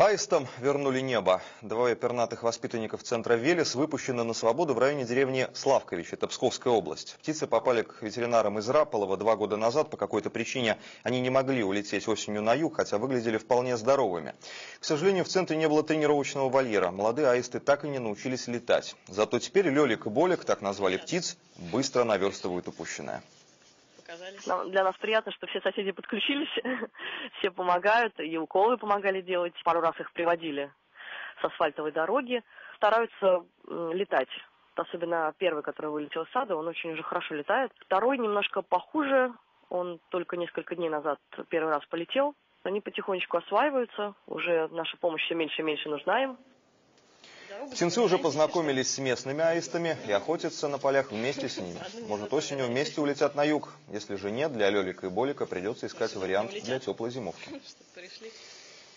Аистам вернули небо. Двое пернатых воспитанников центра Велес выпущены на свободу в районе деревни Славкович, это Псковская область. Птицы попали к ветеринарам из Раполова два года назад. По какой-то причине они не могли улететь осенью на юг, хотя выглядели вполне здоровыми. К сожалению, в центре не было тренировочного вольера. Молодые аисты так и не научились летать. Зато теперь Лелик и Болик, так назвали птиц, быстро наверстывают упущенное оказались? Нам, для нас приятно, что все соседи подключились, все помогают, и уколы помогали делать. Пару раз их приводили с асфальтовой дороги. Стараются летать. Особенно первый, который вылетел из сада, он очень уже хорошо летает. Второй немножко похуже, он только несколько дней назад первый раз полетел. Они потихонечку осваиваются, уже наша помощь все меньше и меньше нужна им. Птенцы уже познакомились с местными аистами и охотятся на полях вместе с ними. Может, осенью вместе улетят на юг. Если же нет, для Лелика и Болика придется искать вариант для теплой зимовки.